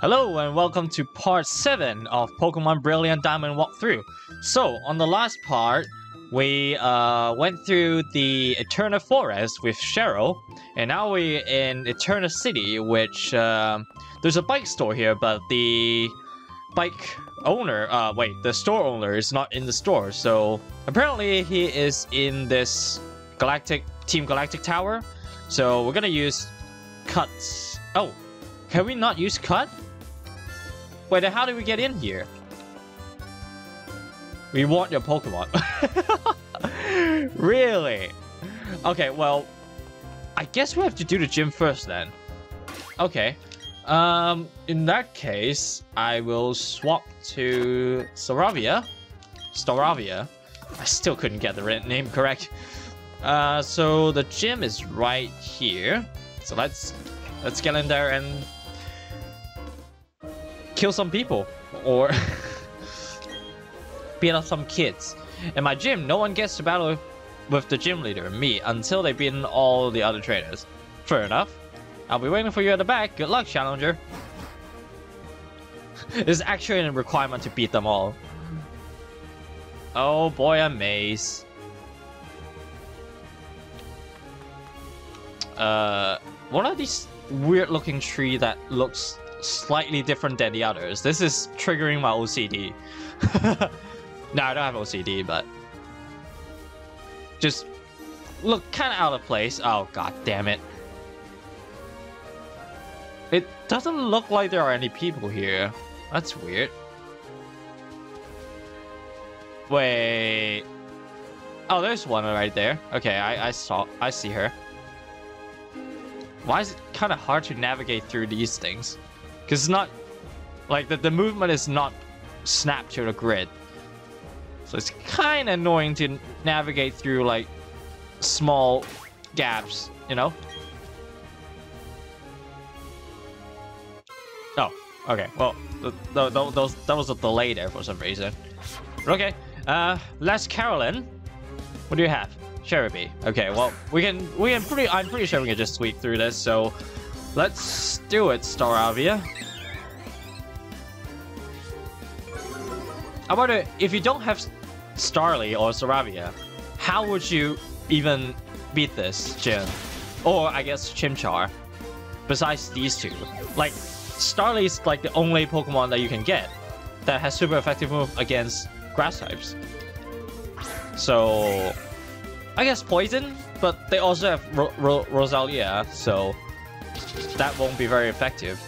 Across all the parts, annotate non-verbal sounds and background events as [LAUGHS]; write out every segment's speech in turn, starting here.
Hello and welcome to part 7 of Pokemon Brilliant Diamond Walkthrough. So, on the last part, we uh, went through the Eterna Forest with Cheryl, and now we're in Eterna City, which uh, there's a bike store here, but the bike owner, uh, wait, the store owner is not in the store, so apparently he is in this Galactic Team Galactic Tower. So we're gonna use cuts. Oh, can we not use cut? Wait, then how do we get in here? We want your Pokemon. [LAUGHS] really? Okay, well, I guess we have to do the gym first then. Okay. Um, in that case, I will swap to Staravia. Staravia. I still couldn't get the name correct. Uh, so the gym is right here. So let's let's get in there and kill some people or [LAUGHS] beat up some kids. In my gym, no one gets to battle with the gym leader, me, until they beat all the other trainers. Fair enough. I'll be waiting for you at the back. Good luck, Challenger. [LAUGHS] it's actually a requirement to beat them all. Oh boy, a maze. Uh, one of these weird looking tree that looks slightly different than the others. This is triggering my OCD. [LAUGHS] no, I don't have OCD, but just look kind of out of place. Oh, god damn it. It doesn't look like there are any people here. That's weird. Wait. Oh, there's one right there. Okay, I, I saw, I see her. Why is it kind of hard to navigate through these things? Because it's not... Like, the, the movement is not snapped to the grid. So it's kind of annoying to navigate through, like, small gaps, you know? Oh, okay. Well, th th th that was a delay there for some reason. Okay, uh, last Carolyn. What do you have? Cherubi. Okay, well, we can, we can pretty, I'm pretty sure we can just sweep through this, so let's do it, Staravia. I wonder, if you don't have Starly or Staravia, how would you even beat this gym? Or, I guess, Chimchar, besides these two. Like, Starly is like the only Pokemon that you can get that has super effective move against grass types. So, I guess Poison, but they also have Ro Ro Roselia, so that won't be very effective.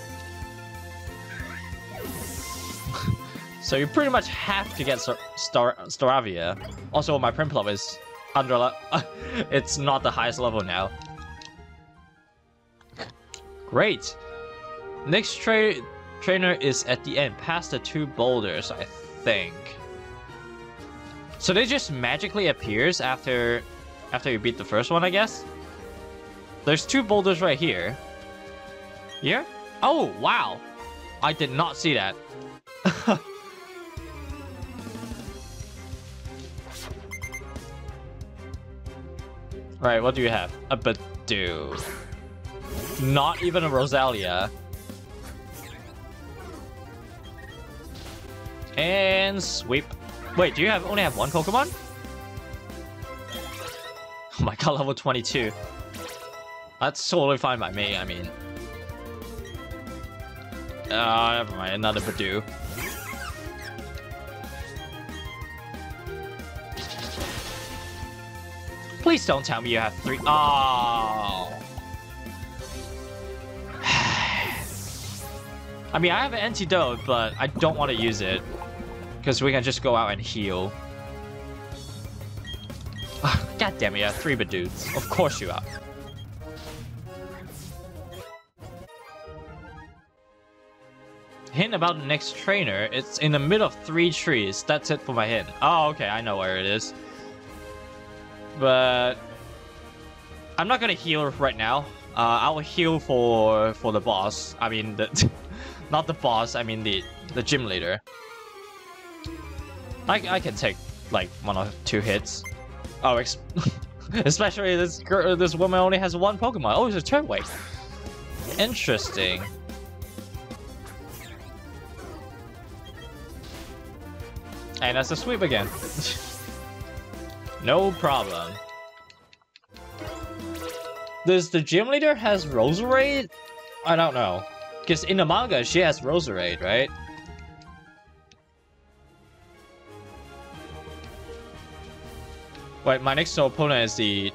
so you pretty much have to get Star, Star Staravia. Also, my Prinplup is under... [LAUGHS] it's not the highest level now. Great. Next tra trainer is at the end, past the two boulders, I think. So they just magically appears after after you beat the first one, I guess? There's two boulders right here. Here? Oh, wow. I did not see that. [LAUGHS] Alright, what do you have? A Budew. Not even a Roselia. And sweep. Wait, do you have only have one Pokemon? [LAUGHS] Oh my god, level 22. That's totally fine by me, I mean. Uh, never mind, another Budew. Please don't tell me you have three. Oh. [SIGHS] I mean, I have an antidote, but I don't want to use it. Because we can just go out and heal. God damn it, you have three dudes. Of course you are. Hint about the next trainer. It's in the middle of three trees. That's it for my hint. Oh, okay, I know where it is. But... I'm not gonna heal right now. Uh, I will heal for for the boss. I mean, the [LAUGHS] not the boss. I mean the the gym leader. I I can take like one or two hits. Oh, [LAUGHS] especially this girl, this woman only has one Pokemon. Oh, it's a Turtwig. Interesting. And that's a sweep again. no problem. Does the gym leader has Roserade? I don't know. Because in the manga, she has Roserade, right? Wait, my next opponent is the...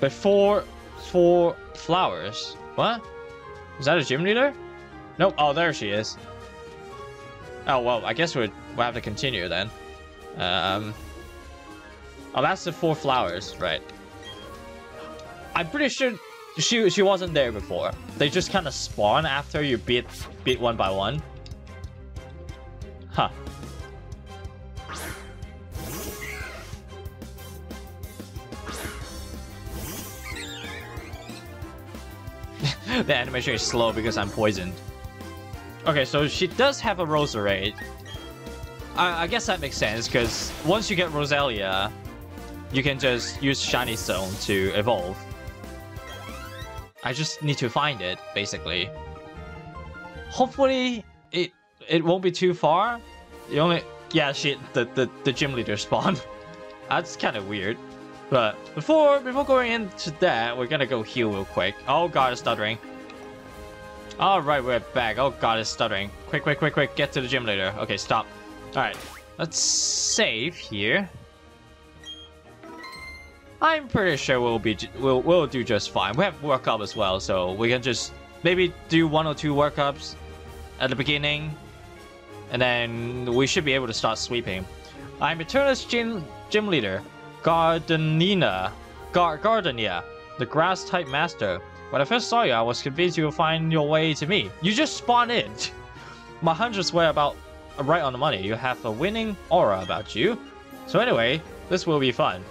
Before... Four flowers. What? Is that a gym leader? Nope. Oh, there she is. Oh, well, I guess we'll, we'll have to continue then. Um... Oh, that's the four flowers, right. I'm pretty sure she she wasn't there before. They just kind of spawn after you beat beat one by one. Huh. [LAUGHS] the animation is slow because I'm poisoned. Okay, so she does have a Roserade. I, I guess that makes sense, because once you get Roselia, you can just use Shiny Stone to evolve. I just need to find it, basically. Hopefully, it it won't be too far. The only... Yeah, shit, the, the, the gym leader [LAUGHS] spawn. That's kind of weird. But before before going into that, we're gonna go heal real quick. Oh god, it's stuttering. Alright, we're back. Oh god, it's stuttering. Quick, quick, quick, quick, get to the gym leader. Okay, stop. Alright, let's save here. I'm pretty sure we'll be we'll we'll do just fine. We have workup as well, so we can just maybe do one or two workups at the beginning, and then we should be able to start sweeping. I'm Eterna's gym gym leader, Gardenina, Gar Gardenia, the grass type master. When I first saw you, I was convinced you would find your way to me. You just spawned in. [LAUGHS] My hundreds were about right on the money. You have a winning aura about you. So anyway, this will be fun.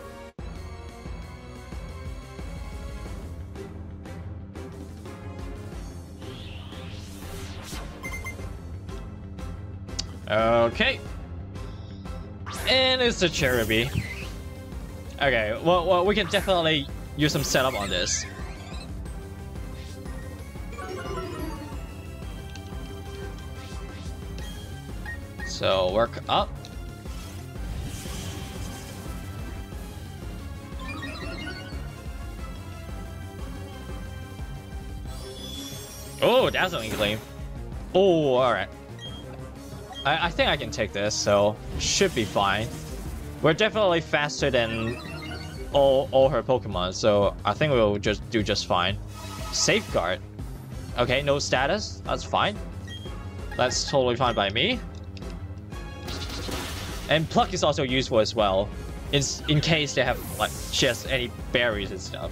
Okay. And it's a Cherubi. Okay, well, well, we can definitely use some setup on this. So, work up. Oh, Dazzling Gleam. Oh, alright. I, I think I can take this, so should be fine. We're definitely faster than all, all her Pokemon, so I think we'll just do just fine. Safeguard. Okay, no status. That's fine. That's totally fine by me. And Pluck is also useful as well. In, in case they have, like, she has any berries and stuff.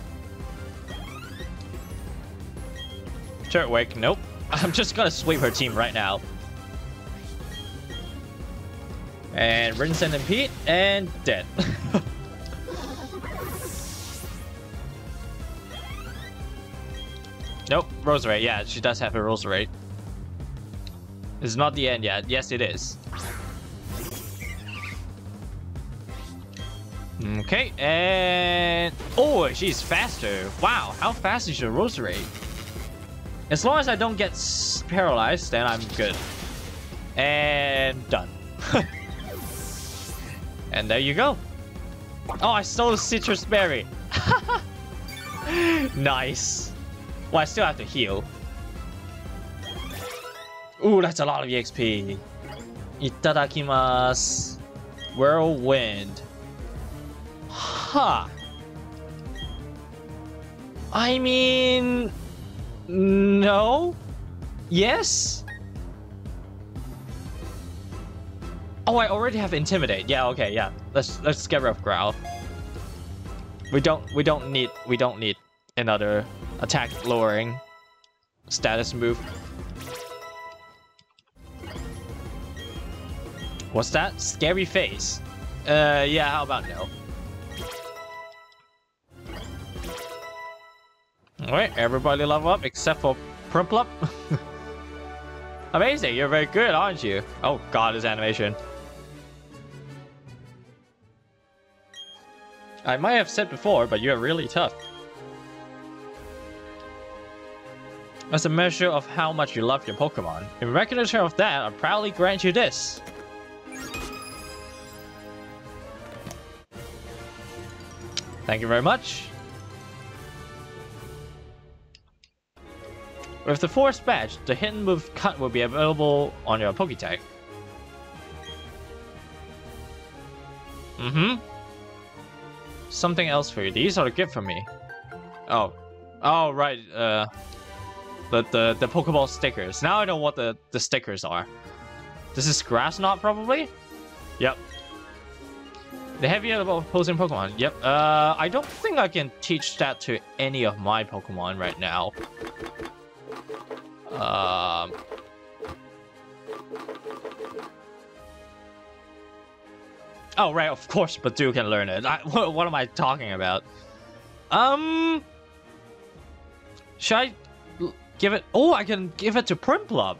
Turtwig, nope. [LAUGHS] I'm just gonna sweep her team right now. And Rinsen and Pete, and dead. [LAUGHS] nope, Roserade. Yeah, she does have a Roserade. It's not the end yet. Yes, it is. Okay, and... Oh, she's faster. Wow, how fast is your Roserade? As long as I don't get paralyzed, then I'm good. And done. [LAUGHS] And there you go. Oh, I stole a Sitrus berry. [LAUGHS] nice. Well, I still have to heal. Ooh, that's a lot of EXP. Itadakimasu. Whirlwind. Huh. I mean... No? Yes? Oh, I already have intimidate. Yeah, okay, yeah. Let's let's get rid of growl. We don't we don't need we don't need another attack lowering status move. What's that? Scary face. Uh, yeah, how about no? Alright, everybody level up except for Prinplup. [LAUGHS] Amazing, you're very good, aren't you? Oh god, his animation. I might have said before, but you're really tough. As a measure of how much you love your Pokemon, in recognition of that, I proudly grant you this. Thank you very much. With the Forest Badge, the hidden move cut will be available on your Poketch. Mm-hmm. Something else for you. These are a gift for me. Oh. Oh, right. Uh, the, the, the Pokeball stickers. Now I know what the, the stickers are. This is Grass Knot, probably? Yep. The heavy opposing Pokemon. Yep. Uh, I don't think I can teach that to any of my Pokemon right now. Um... Oh, right, of course Budew can learn it. I, [LAUGHS] what, what am I talking about? Um... Should I give it... Oh, I can give it to Prinplup.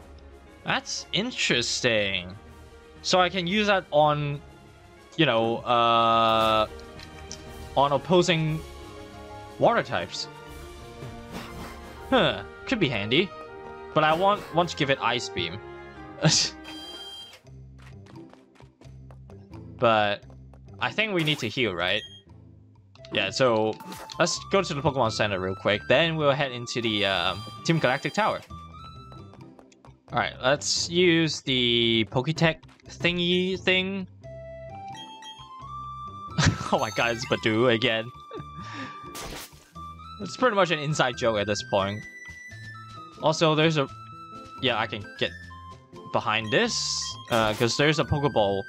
That's interesting. So I can use that on, you know, uh, on opposing water types. Huh, could be handy. But I want, want to give it Ice Beam. [LAUGHS] but I think we need to heal, right? Yeah, so let's go to the Pokemon Center real quick. Then we'll head into the uh, Team Galactic Tower. Alright, let's use the Poketch thingy thing. [LAUGHS] oh my god, it's Budew again. [LAUGHS] it's pretty much an inside joke at this point. Also, there's a... Yeah, I can get behind this. Because uh, there's a Pokeball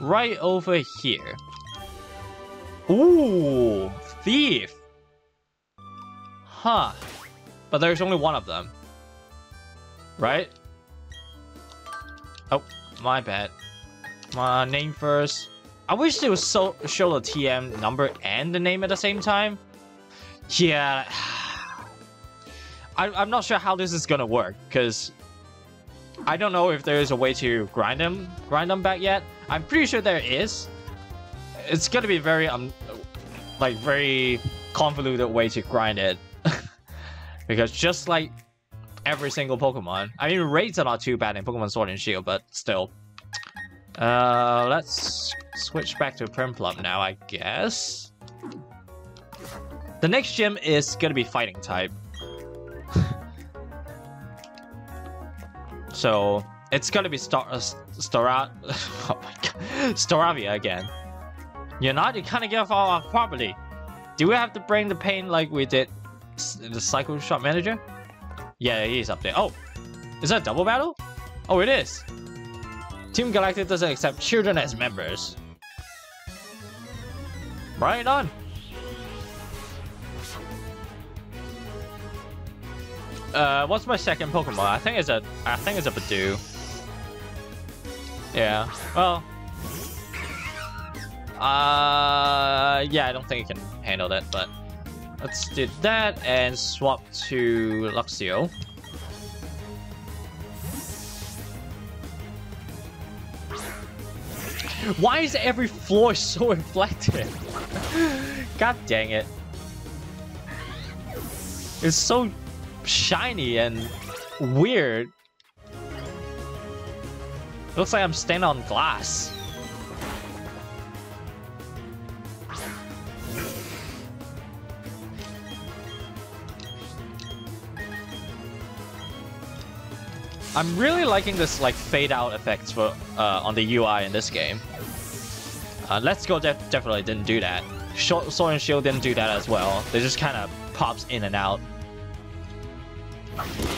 right over here. Ooh, thief. Huh. But there's only one of them. Right? Oh, my bad. My name first. I wish they would so show the TM number and the name at the same time. Yeah. I, I'm not sure how this is gonna work, because I don't know if there's a way to grind them grind them back yet. I'm pretty sure there is. It's gonna be very um like very convoluted way to grind it. [LAUGHS] because just like every single Pokemon. I mean raids are not too bad in Pokemon Sword and Shield, but still. Uh let's switch back to Prinplup now, I guess. The next gym is gonna be fighting type. So it's gonna be Star uh, Star [LAUGHS] oh my god Staravia again. You're not. You kind of give all our property. Do we have to bring the pain like we did the Cycle Shop Manager? Yeah, he's up there. Oh, is that a double battle? Oh, it is. Team Galactic doesn't accept children as members. Right on. Uh, what's my second Pokemon? I think it's a, I think it's a Budew. Yeah. Well. Uh, yeah, I don't think it can handle that, but let's do that and swap to Luxio. Why is every floor [LAUGHS] so inflected? [LAUGHS] God dang it. It's so shiny and weird. Looks like I'm standing on glass. I'm really liking this like fade out effects for uh, on the UI in this game. Uh, Let's Go def definitely didn't do that. Sword and Shield didn't do that as well. They just kind of pops in and out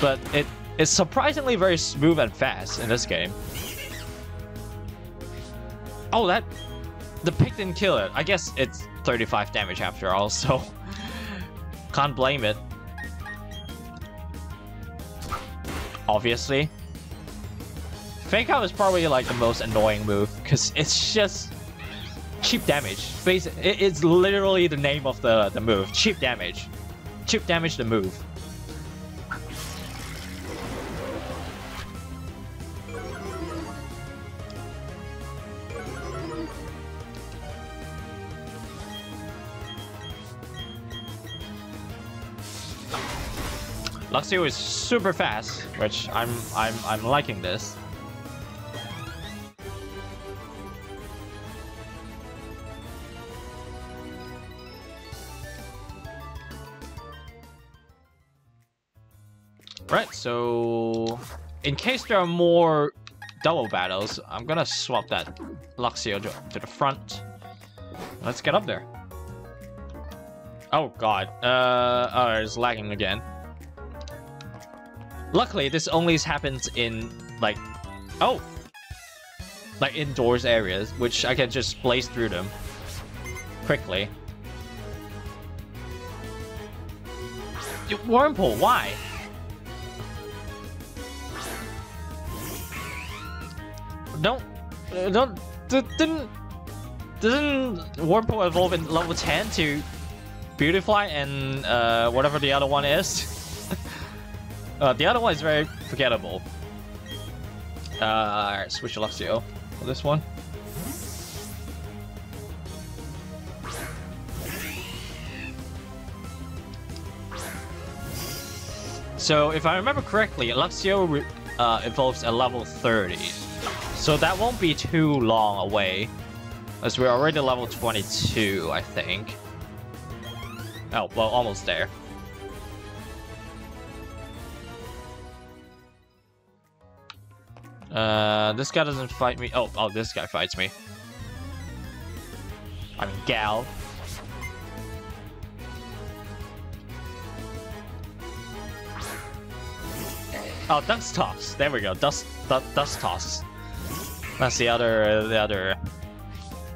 but it is surprisingly very smooth and fast in this game. Oh, that... The pick didn't kill it. I guess it's 35 damage after all, so... [LAUGHS] Can't blame it. Obviously. Fake out is probably like the most annoying move, because it's just cheap damage. Basically, it's literally the name of the, the move. Cheap damage. Cheap damage the move. Luxio is super fast, which I'm I'm I'm liking this. Right, so in case there are more double battles, I'm gonna swap that Luxio to, to the front. Let's get up there. Oh god, uh, oh, it's lagging again. Luckily, this only happens in, like, oh, like indoors areas, which I can just blaze through them quickly. Wurmple, why? Don't, uh, don't, didn't, didn't Wurmple evolve in level 10 to Beautifly and uh, whatever the other one is? Uh, the other one is very forgettable. Uh, alright, switch Luxio for this one. So if I remember correctly, Luxio uh, evolves at level 30. So that won't be too long away. As we're already level 22, I think. Oh, well, almost there. Uh, this guy doesn't fight me. Oh, oh, this guy fights me. I mean, gal. Oh, Dustox. There we go. Dust, dust, Dustox. That's the other, the other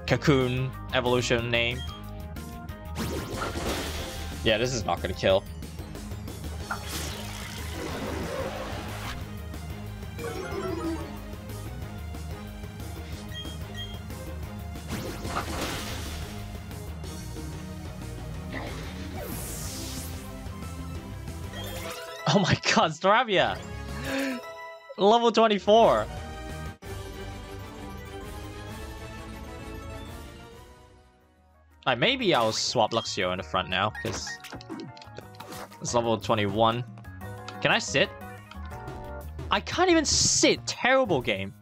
cocoon evolution name. Yeah, this is not gonna kill. God, Staravia! Level 24! Right, maybe I'll swap Luxio in the front now, because it's level 21. Can I sit? I can't even sit! Terrible game.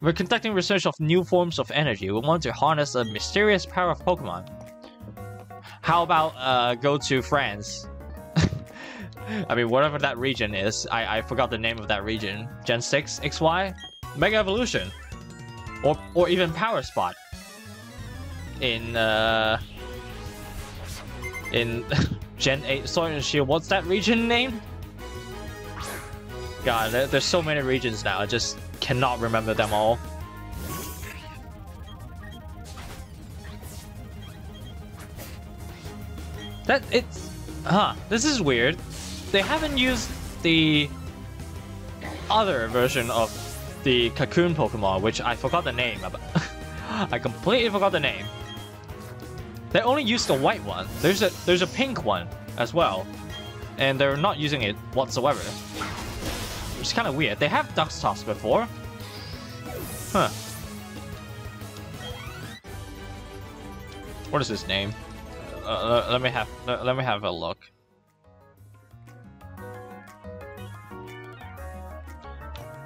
We're conducting research of new forms of energy. We want to harness the mysterious power of Pokemon. How about uh, go to France? I mean, whatever that region is. I, I forgot the name of that region. Gen 6 XY? Mega Evolution. Or, or even Power Spot. In, uh... In [LAUGHS] Gen 8 Sword and Shield. What's that region name? God, there, there's so many regions now. I just cannot remember them all. That, it's... Huh, this is weird they haven't used the other version of the Cocoon Pokemon, which I forgot the name. [LAUGHS] I completely forgot the name. They only used the white one. There's a there's a pink one as well, and they're not using it whatsoever. It's kind of weird. They have Dustox before. Huh. What is his name? Uh, let me have let me have a look.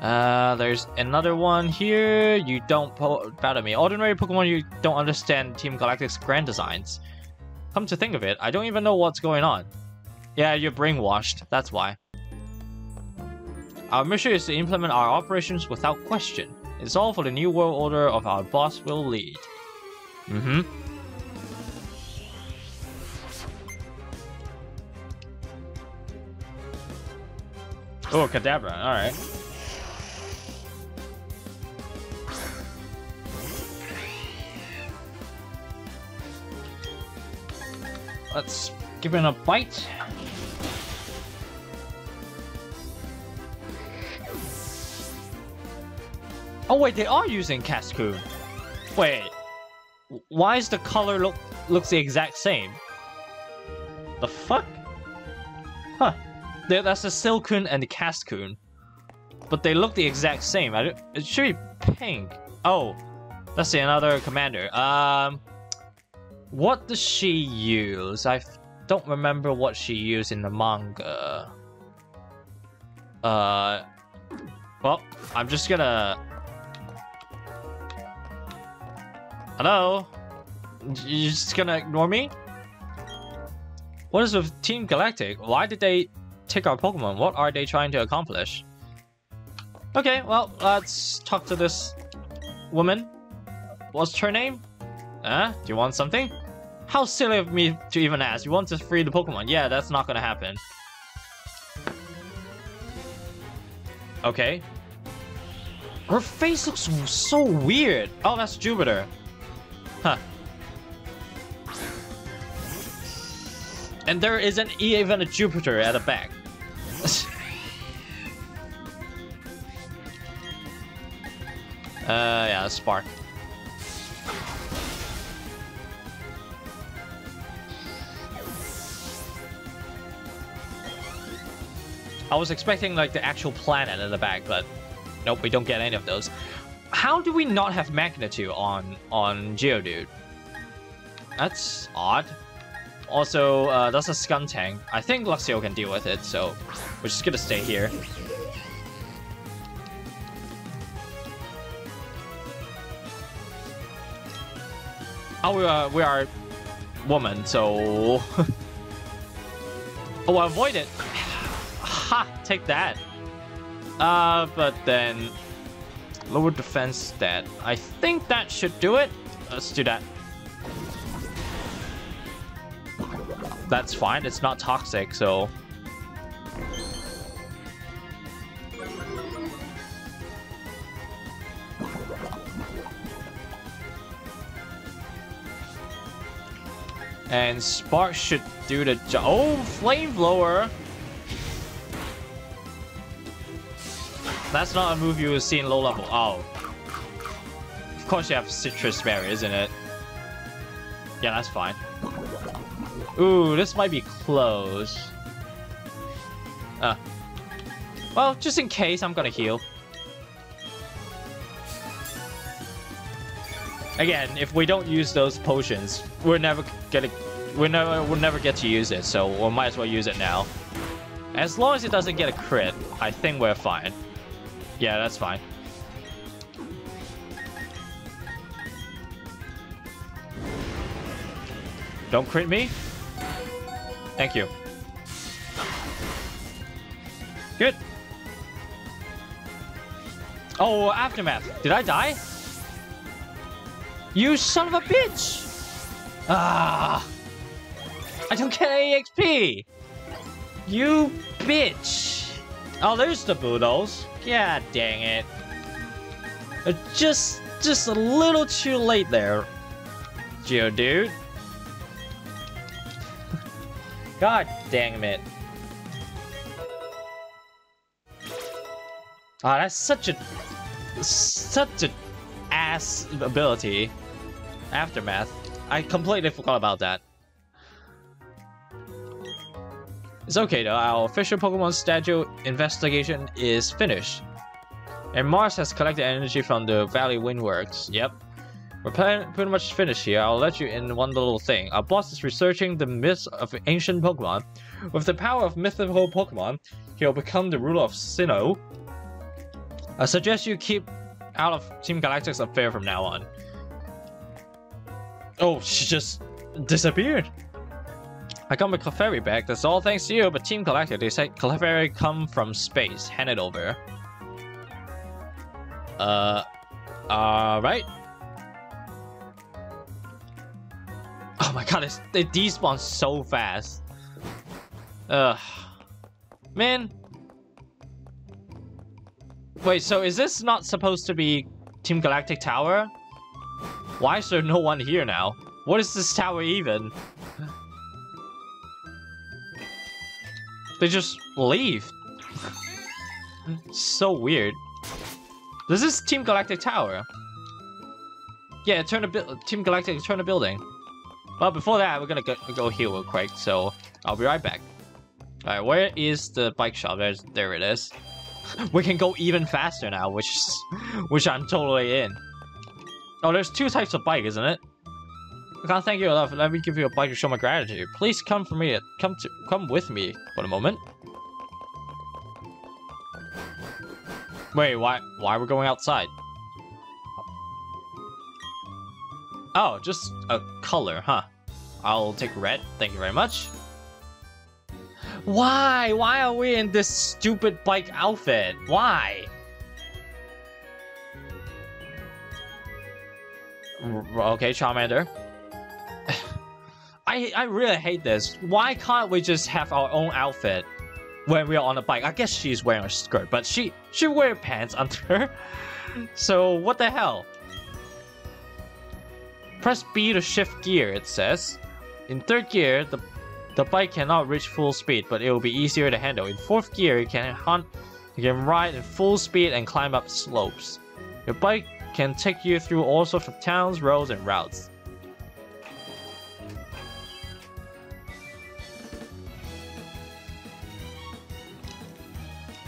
Uh, there's another one here. You don't battle me. Ordinary Pokemon, you don't understand Team Galactic's grand designs. Come to think of it, I don't even know what's going on. Yeah, you're brainwashed. That's why. Our mission is to implement our operations without question. It's all for the new world order of our boss will lead. Mm-hmm. Oh, Kadabra. Alright. Let's give it a bite. Oh wait, they are using Cascoon. Wait, why is the color look looks the exact same? The fuck? Huh. That's the Silcoon and the Cascoon. But they look the exact same. I it should be pink. Oh, that's another commander. Um, what does she use? I don't remember what she used in the manga. Uh, well, I'm just gonna... Hello? You're just gonna ignore me? What is with Team Galactic? Why did they take our Pokemon. What are they trying to accomplish? Okay, well, let's talk to this woman. What's her name? Huh? Do you want something? How silly of me to even ask. You want to free the Pokemon. Yeah, that's not gonna happen. Okay. Her face looks so weird. Oh, that's Jupiter. Huh. And there isn't even a Jupiter at the back. [LAUGHS] uh, yeah, Spark. I was expecting like the actual planet in the back, but nope, we don't get any of those. How do we not have Magnitude on on Geodude? That's odd. Also, uh, that's a Skuntank. I think Luxio can deal with it, so we're just gonna stay here. Oh, we are, we are woman, so... [LAUGHS] oh, I avoid it! Take that! Uh, but then... Lower defense stat. I think that should do it. Let's do that. That's fine, it's not toxic, so... And Spark should do the job. Oh, Flamethrower! That's not a move you would see in low level. Oh. Of course you have Sitrus Berry, isn't it? Yeah, that's fine. Ooh, this might be close. Uh. Well, just in case, I'm gonna heal. Again, if we don't use those potions, we're never gonna... We're never, we'll never get to use it, so we might as well use it now. As long as it doesn't get a crit, I think we're fine. Yeah, that's fine. Don't crit me. Thank you. Good. Oh, Aftermath. Did I die? You son of a bitch! Ah! I don't get any XP! You bitch! Oh, there's the Bulldoze. God dang it. Uh, just, just a little too late there, Geodude. God dang it. Ah, oh, that's such a... Such a ass ability. Aftermath. I completely forgot about that. It's okay though, our official Pokemon statue investigation is finished. And Mars has collected energy from the Valley Windworks. Yep. We're pretty much finished here. I'll let you in one little thing. Our boss is researching the myths of ancient Pokemon. With the power of mythical Pokemon, he'll become the ruler of Sinnoh. I suggest you keep out of Team Galactic's affair from now on. Oh, she just disappeared. I got my Clefairy back. That's all thanks to you, but Team Galactic, they said Clefairy come from space. Hand it over. Uh, alright. Oh my god, it's, they despawn so fast. Ugh. Man. Wait, so is this not supposed to be Team Galactic Tower? Why is there no one here now? What is this tower even? They just leave. so weird. This is Team Galactic Tower. Yeah, turn a Team Galactic turn a building. But before that, we're gonna go, go heal real quick, so I'll be right back. Alright, where is the bike shop? There's, there it is. [LAUGHS] we can go even faster now, which [LAUGHS] which I'm totally in. Oh, there's two types of bike, isn't it? I can't thank you enough. Let me give you a bike to show my gratitude. Please come for me. Come to come with me for a moment. Wait, why why are we going outside? Oh, just a color, huh? I'll take red. Thank you very much. Why? Why are we in this stupid bike outfit? Why? Okay, Charmander. I I really hate this. Why can't we just have our own outfit when we are on a bike? I guess she's wearing a skirt, but she she wear pants under. Her. [LAUGHS] So what the hell? Press B to shift gear, it says. In third gear, the the bike cannot reach full speed, but it will be easier to handle. In fourth gear, you can hunt, you can ride at full speed and climb up slopes. Your bike can take you through all sorts of towns, roads, and routes.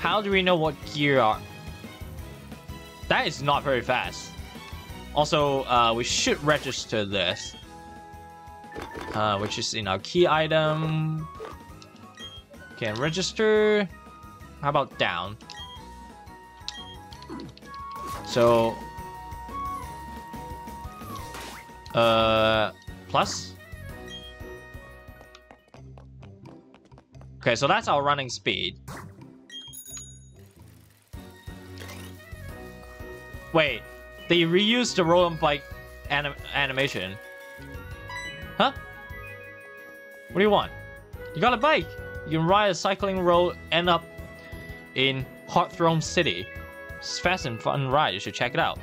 How do we know what gear are? That is not very fast. Also, uh, we should register this. Uh, which is in our key item. Can register. How about down? So, uh, plus. Okay, so that's our running speed. Wait, they reused the roll bike anim animation. Huh? What do you want? You got a bike! You can ride a cycling road, end up in Hearthome City. It's fast and fun ride, you should check it out.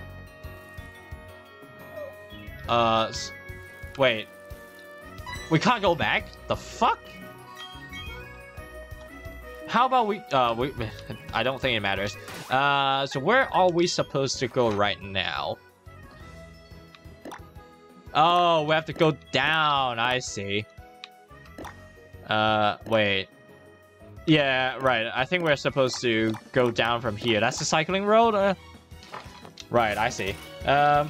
Uh, wait. We can't go back? The fuck? How about we, uh, we, [LAUGHS] I don't think it matters. Uh, so where are we supposed to go right now? Oh, we have to go down, I see. Uh, wait. Yeah, right. I think we're supposed to go down from here. That's the cycling road? Uh, right, I see. Um,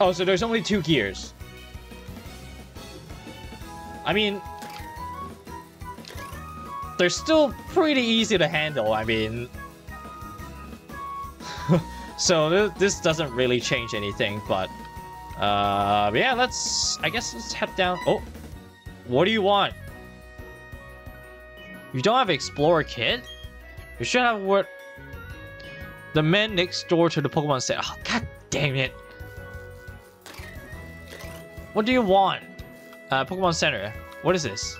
oh, so there's only two gears. I mean, they're still pretty easy to handle. I mean, [LAUGHS] so th this doesn't really change anything, but uh, yeah, let's, I guess let's head down. Oh, what do you want? You don't have Explorer Kit? You should have what the man next door to the Pokemon said. Oh, God damn it. What do you want? Uh, Pokemon Center. What is this?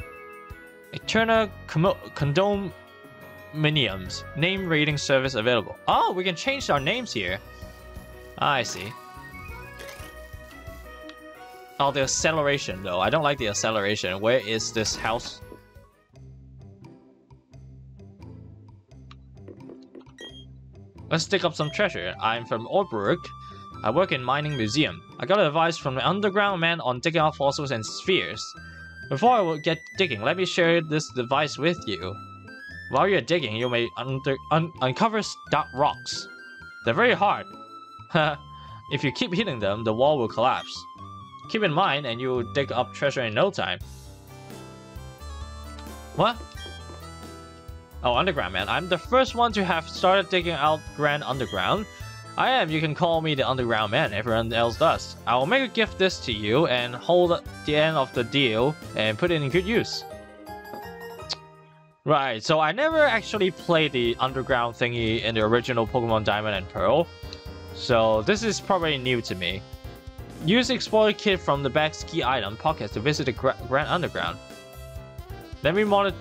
Eterna Condominiums. Name rating service available. Oh, we can change our names here. Ah, I see. Oh, the acceleration, though. I don't like the acceleration. Where is this house? Let's dig up some treasure. I'm from Oreburgh. I work in mining museum. I got advice from the underground man on digging up fossils and spheres. Before I will get digging, let me share this device with you. While you're digging, you may under, un uncover dark rocks. They're very hard. [LAUGHS] if you keep hitting them, the wall will collapse. Keep in mind, and you will dig up treasure in no time. What? Oh, Underground Man. I'm the first one to have started digging out Grand Underground. I am, you can call me the Underground Man, everyone else does. I will make a gift this to you and hold the end of the deal and put it in good use. Right, so I never actually played the underground thingy in the original Pokemon Diamond and Pearl. So this is probably new to me. Use Explorer Kit from the back ski item pocket to visit the Grand Underground. Let me monitor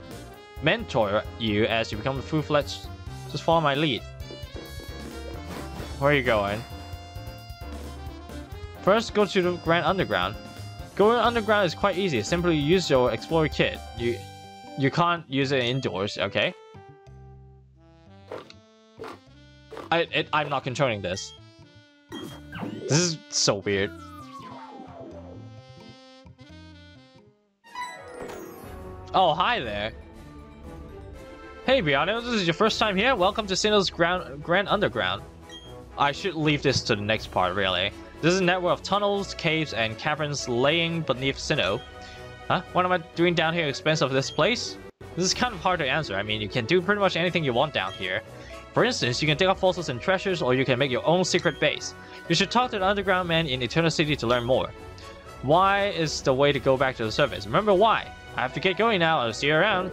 mentor you as you become a full-fledged. Just follow my lead. Where are you going? First, go to the Grand Underground. Going underground is quite easy. Simply use your Explorer Kit. You you can't use it indoors, okay? I it, I'm not controlling this. This is so weird. Oh, hi there. Hey, Briano, this is your first time here? Welcome to Sinnoh's Grand, Grand Underground. I should leave this to the next part, really. This is a network of tunnels, caves, and caverns laying beneath Sinnoh. Huh? What am I doing down here at the expense of this place? This is kind of hard to answer. I mean, you can do pretty much anything you want down here. For instance, you can dig up fossils and treasures, or you can make your own secret base. You should talk to the underground man in Eterna City to learn more. Why is the way to go back to the surface? Remember why? I have to get going now. I'll see you around.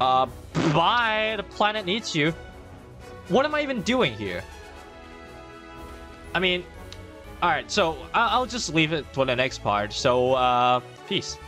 Uh, bye. The planet needs you. What am I even doing here? I mean, all right. So I'll, just leave it for the next part. So, uh, peace.